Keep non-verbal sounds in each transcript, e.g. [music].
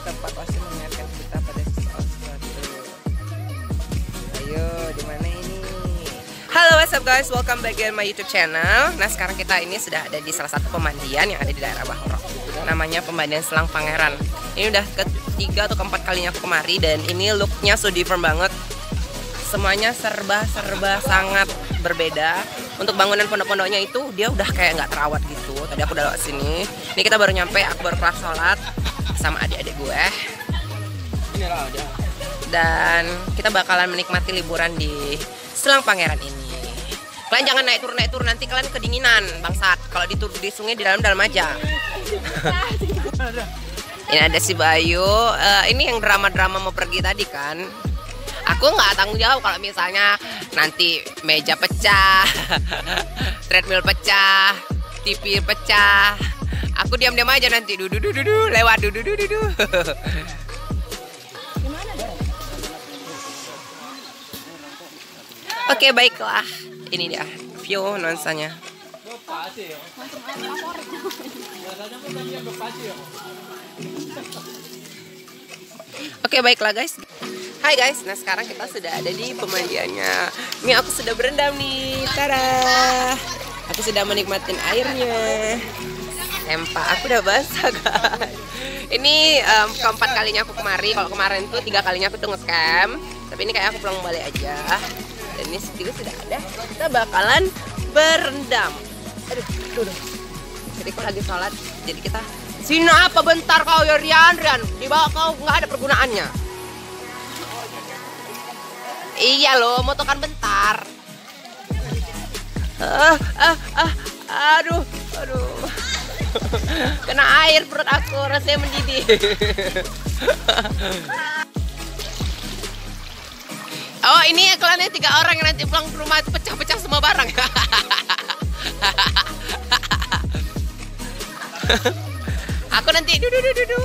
tempat pasti mengingatkan kita pada sesuatu. Ayo, di mana ini? Halo, what's up guys? Welcome back in my YouTube channel. Nah, sekarang kita ini sudah ada di salah satu pemandian yang ada di daerah Bahoro. Namanya Pemandian Selang Pangeran. Ini udah ketiga atau keempat kalinya aku kemari dan ini looknya so different banget. Semuanya serba-serba sangat berbeda. Untuk bangunan pondok-pondoknya itu dia udah kayak nggak terawat gitu. Tadi aku udah lewat sini. Ini kita baru nyampe, aku baru kelas sholat sama adik-adik gue. Dan kita bakalan menikmati liburan di Selang Pangeran ini. Kalian jangan naik turun naik turun nanti kalian kedinginan bangsat. Kalau di tur- di sungai di dalam dalam aja. [laughs] ini ada si Bayu. Eh, ini yang drama-drama mau pergi tadi kan. Aku nggak tanggung jawab kalau misalnya nanti meja pecah, [laughs] treadmill pecah, TV pecah. Aku diam-diam aja nanti dudu dudu dudu lewat dudu dudu dudu. [laughs] Oke baiklah, ini dia view nuansanya. Oke baiklah guys. Hai guys, nah sekarang kita sudah ada di pemandiannya. Ini aku sudah berendam nih, tada. Aku sudah menikmatin airnya. Sempak, aku udah basah guys. Ini em, keempat kalinya aku kemari. Kalau kemarin tuh tiga kalinya aku tuh ngecamp. Tapi ini kayak aku pulang balik aja. Dan ini juga sudah ada. Kita bakalan berendam. Aduh, aduh, aduh. Jadi aku lagi sholat. Jadi kita Sini apa bentar kau ya Rian Rian Di bawah kau nggak ada pergunaannya Iya loh, mau tekan bentar. Ah, ah, ah, aduh, aduh. [laughs] Kena air perut aku, rasanya mendidih. [laughs] Oh ini ya yang tiga orang nanti pulang ke rumah pecah-pecah semua barang. [laughs] aku nanti dudu dudu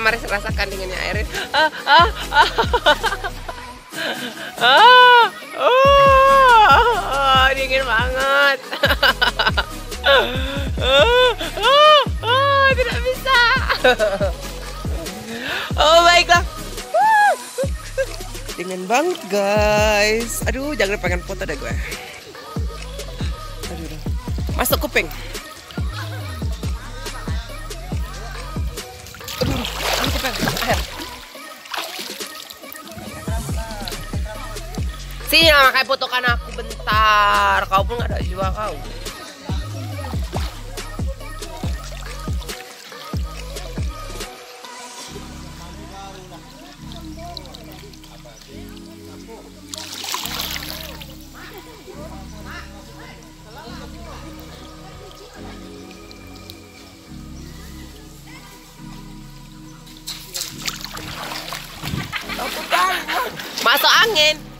Oke kita mari rasakan dinginnya air. Ah, ah, ah. Ah, ah, dingin banget. Ah, ah, ah, tidak bisa. Oh baiklah. Dingin banget guys. Aduh, jangan pengen foto deh gue. Aduh. Masuk kuping. Sini lah kayak fotokan aku bentar. Kau pun gak ada jiwa kau. Masuk angin.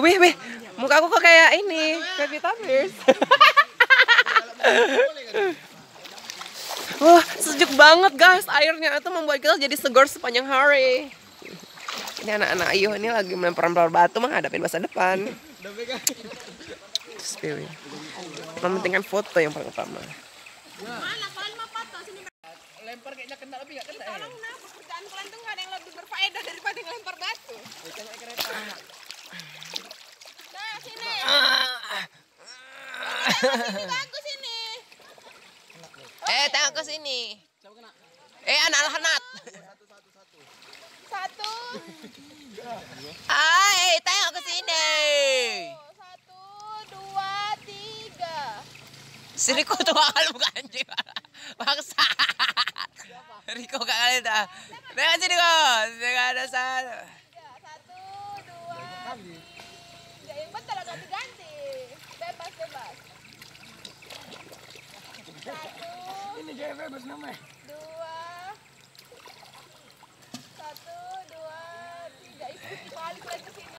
Wih, wih, muka aku kok kayak ini, kayak. [laughs] Wah, sejuk banget guys airnya itu membuat kita jadi segar sepanjang hari. Ini anak-anak Ayu ini lagi melempar-lempar batu menghadapi masa depan. Spirit. Mementingkan foto yang paling utama. Mana kalian mau foto sini? Lempar kayaknya kena tapi nggak kena. ya? Tolong nah pekerjaan kalian tuh nggak ada yang lebih berfaedah daripada ngelempar batu. Nah sini. Sini bagus ini. Eh, tengok ke sini. Eh, anak-anak. Satu, Hai, tengok ke sini. satu, dua, tiga. Si Riko tuh bakal buka anjing. [laughs] Bangsa. Riko gak kali dah. Tengok sini kok. Tengok ada sana. Satu, Ini cewek bebas namanya. dua. Satu, dua, tiga. Ikuti kali kalian ke sini.